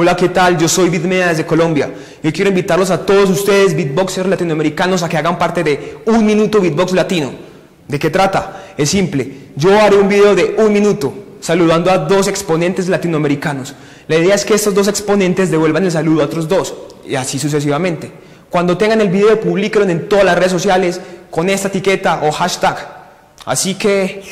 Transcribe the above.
Hola, ¿qué tal? Yo soy Bitmea desde Colombia Yo quiero invitarlos a todos ustedes, beatboxers latinoamericanos, a que hagan parte de Un Minuto Beatbox Latino. ¿De qué trata? Es simple. Yo haré un video de un minuto saludando a dos exponentes latinoamericanos. La idea es que estos dos exponentes devuelvan el saludo a otros dos y así sucesivamente. Cuando tengan el video, publíquenlo en todas las redes sociales con esta etiqueta o hashtag. Así que